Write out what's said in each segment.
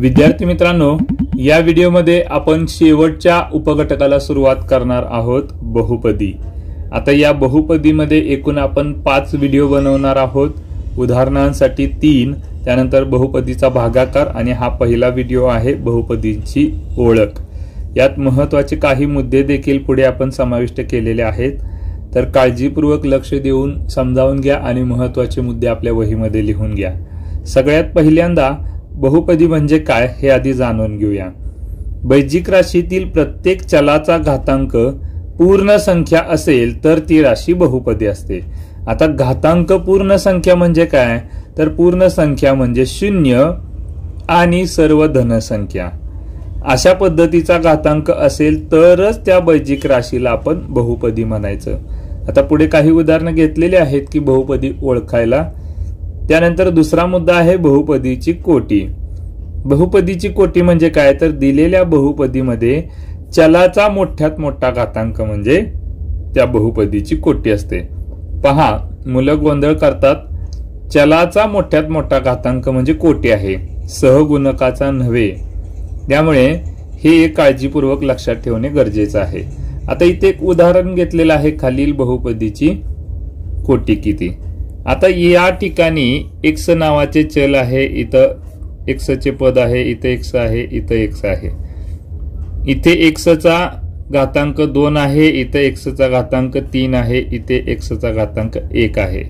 विद्यार्थी मित्रांनो या व्हिडिओमध्ये आपण शेवटच्या उपघटकाला सुरुवात करणार आहोत बहुपदी. आता या बहुपदीमध्ये एकूण आपण पाच व्हिडिओ बनवणार आहोत. उदाहरणांसाठी तीन त्यानंतर बहुपदीचा भागाकार आणि हा पहिला व्हिडिओ आहे बहुपदीची ओळख. यात महत्त्वाचे काही मुद्दे देखील पुढे आपण समाविष्ट केलेले आहेत. तर काळजीपूर्वक लक्ष देऊन समजावून घ्या आणि महत्त्वाचे मुद्दे आपल्या वहीमध्ये लिहून घ्या. सगळ्यात पहिल्यांदा बहुपदी म्हणजे काय हे आधी जाणून घेऊया. बैजिक राशीतील प्रत्येक चलाचा घातांक पूर्ण संख्या असेल तर ती राशी बहुपदी असते. आता घातांक पूर्ण संख्या म्हणजे काय? तर पूर्ण संख्या म्हणजे शून्य आणि सर्व धनसंख्या अशा पद्धतीचा घातांक असेल तरच त्या बैजिक राशीला आपण बहुपदी म्हणायचं. आता पुढे काही उदाहरणं घेतलेली आहेत की बहुपदी ओळखायला. त्यानंतर दुसरा मुद्दा आहे बहुपदीची कोटी. बहुपदीची कोटी म्हणजे काय? तर दिलेल्या बहुपदीमध्ये चलाचा मोठ्यात मोठा घातांक म्हणजे त्या बहुपदीची कोटी असते. पहा मुलं गोंधळ करतात. चलाचा मोठ्यात मोठा घातांक म्हणजे कोटी आहे. सहगुणकाचा नव्हे. त्यामुळे हे एक काळजीपूर्वक लक्षात ठेवणे गरजेचं आहे. आता इथे एक उदाहरण घेतलेलं आहे खालील बहुपदीची कोटी किती? आता या ठिकाणी एक्स नावाचे चल आहे इथं एक्सचे पद आहे इथं एक्स आहे इथं एक्स आहे. इथे एक्सचा घातांक दोन आहे इथं एक्सचा घातांक तीन आहे इथे एक्सचा घातांक एक आहे.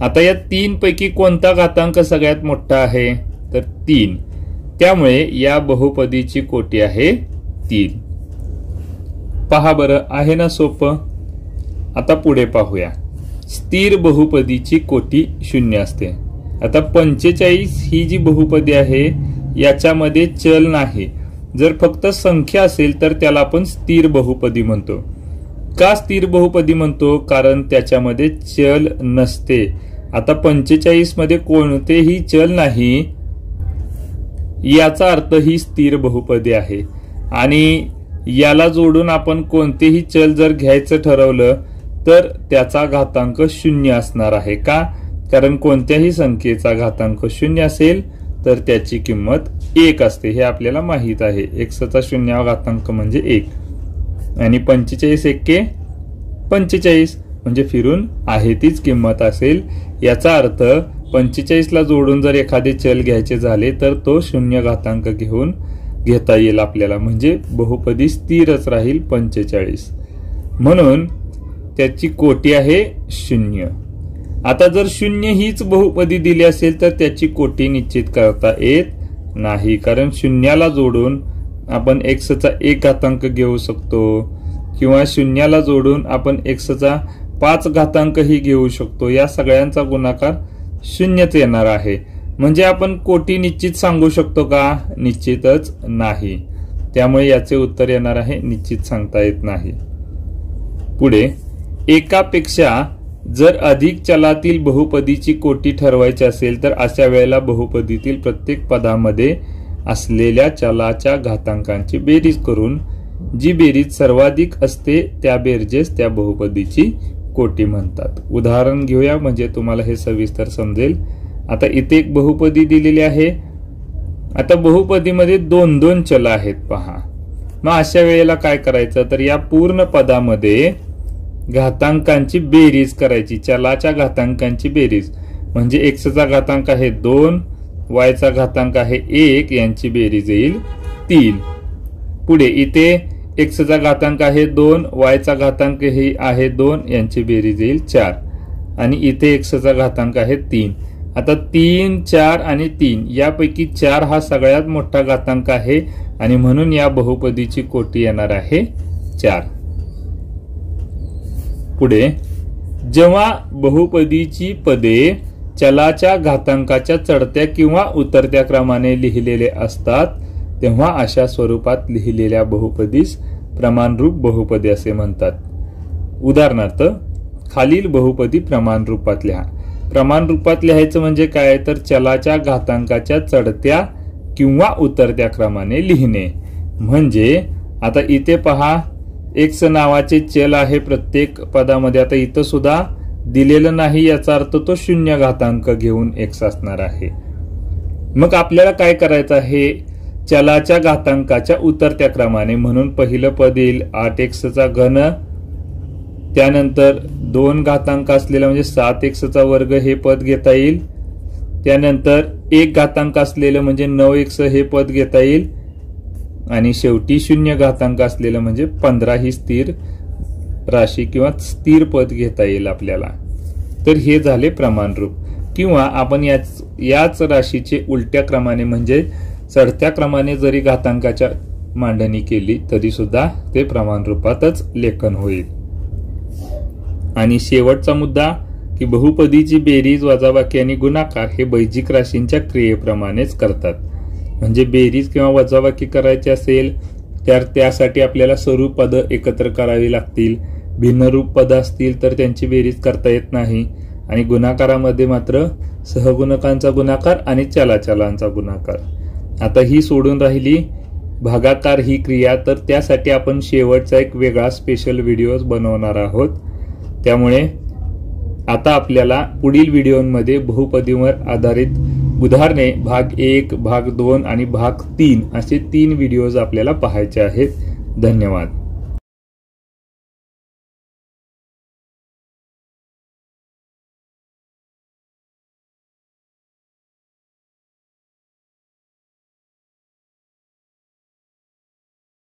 आता या तीनपैकी कोणता घातांक सगळ्यात मोठा आहे? तर तीन. त्यामुळे या बहुपदीची कोटी आहे तीन. पहा बरं आहे ना सोपं? आता पुढे पाहूया. स्थिर बहुपदीची कोटी शून्य असते. आता पंचेचाळीस ही जी बहुपदी आहे याच्यामध्ये चल नाही. जर फक्त संख्या असेल तर त्याला आपण स्थिर बहुपदी म्हणतो. का स्थिर बहुपदी म्हणतो? कारण त्याच्यामध्ये चल नसते. आता पंचेचाळीसमध्ये कोणतेही चल नाही याचा अर्थ ही स्थिर बहुपदी आहे. आणि याला जोडून आपण कोणतेही चल जर घ्यायचं ठरवलं तर त्याचा घातांक शून्य असणार आहे का? कारण कोणत्याही संख्येचा घातांक शून्य असेल तर त्याची किंमत एक असते. हे आपल्याला माहीत आहे. एक्सचा शून्य घातांक म्हणजे एक. आणि पंचेचाळीस एक्के? पंचेचाळीस. म्हणजे फिरून आहे तीच किंमत असेल. याचा अर्थ पंचेचाळीसला जोडून जर एखादे चल घ्यायचे झाले तर तो शून्य घातांक घेऊन घेता येईल आपल्याला. म्हणजे बहुपदी स्थिरच राहील पंचेचाळीस. म्हणून त्याची कोटी आहे शून्य. आता जर शून्य हीच बहुपदी दिली असेल तर त्याची कोटी निश्चित करता येत नाही. कारण शून्याला जोडून आपण एक्सचा एक घातांक घेऊ शकतो. किंवा शून्याला जोडून आपण एक्सचा पाच घातांकही घेऊ शकतो. या सगळ्यांचा गुणाकार शून्यच येणार आहे. म्हणजे आपण कोटी निश्चित सांगू शकतो का? निश्चितच नाही. त्यामुळे याचे उत्तर येणार आहे. निश्चित सांगता येत नाही. पुढे एकापेक्षा जर अधिक चलातील बहुपदीची कोटी ठरवायची असेल तर अशा वेळेला बहुपदीतील प्रत्येक पदामध्ये असलेल्या चलाच्या घातांकांची बेरीज करून जी बेरीज सर्वाधिक असते त्या बेरजेस त्या बहुपदीची कोटी म्हणतात. उदाहरण घेऊया म्हणजे तुम्हाला हे सविस्तर समजेल. आता इथे एक बहुपदी दिलेली आहे. आता बहुपदीमध्ये दोन दोन चल आहेत पहा. मग अशा वेळेला काय करायचं? तर या पूर्ण पदामध्ये घातांकांची बेरीज करायची. चलाच्या घातांकांची बेरीज. म्हणजे एक्सचा घातांक आहे दोन वायचा घातांक आहे एक यांची बेरीज येईल तीन. पुढे इथे एक्सचा घातांक आहे दोन वायचा घातांक ही आहे दोन यांची बेरीज येईल चार. आणि इथे एक्सचा घातांक आहे तीन. आता तीन चार आणि तीन यापैकी चार हा सगळ्यात मोठा घातांक आहे आणि म्हणून या बहुपदीची कोटी येणार आहे चार. पुढे जेव्हा बहुपदीची पदे चलाच्या घातांकाच्या चढत्या किंवा उतरत्या क्रमाने लिहिलेले असतात तेव्हा अशा स्वरूपात लिहिलेल्या बहुपदीस प्रमाणरूप बहुपदी असे म्हणतात. उदाहरणार्थ खालील बहुपदी प्रमाणरूपात लिहा. प्रमाण रूपात लिहायचं म्हणजे काय? तर चलाच्या घातांकाच्या चढत्या किंवा उतरत्या क्रमाने लिहिणे. म्हणजे आता इथे पहा एक्स नावाचे चल आहे प्रत्येक पदामध्ये. आता इथं सुद्धा दिलेलं नाही याचा अर्थ तो शून्य घातांक घेऊन एक्स असणार आहे. मग आपल्याला काय करायचं आहे? चलाच्या घातांकाच्या उतरत्या क्रमाने म्हणून पहिलं पद येईल आठ एक्सचा घन. त्यानंतर दोन घातांक असलेला म्हणजे सात एक्सचा वर्ग हे पद घेता येईल. त्यानंतर एक घातांक असलेलं म्हणजे नऊ एक्स हे पद घेता येईल. आणि शेवटी शून्य घातांक असलेलं म्हणजे पंधरा ही स्थिर राशी किंवा स्थिर पद घेता येईल आपल्याला. तर हे झाले प्रमाणरूप. किंवा आपण याच याच राशीचे उलट्या क्रमाने म्हणजे चढत्या क्रमाने जरी घातांकाच्या मांडणी केली तरी सुद्धा ते प्रमाण रूपातच लेखन होईल. आणि शेवटचा मुद्दा की बहुपदीची बेरीज वजाबाकी आणि गुणाकार हे बैजिक राशींच्या क्रियेप्रमाणेच करतात. म्हणजे बेरीज किंवा वजाबाकी करायची असेल तर त्यासाठी आपल्याला स्वरूप पदं एकत्र करावी लागतील. भिन्नरूप पदं असतील तर त्यांची बेरीज करता येत नाही. आणि गुणाकारामध्ये मात्र सहगुणकांचा गुणाकार आणि चलाचलांचा गुणाकार. आता ही सोडून राहिली भागाकार ही क्रिया तर त्यासाठी आपण शेवटचा एक वेगळा स्पेशल व्हिडिओ बनवणार आहोत. त्यामुळे आता आपल्याला पुढील व्हिडिओमध्ये बहुपदीवर आधारित उदाहरणे भाग एक भाग दोन आणि भाग तीन असे तीन व्हिडिओज आपल्याला पाहायचे आहेत. धन्यवाद.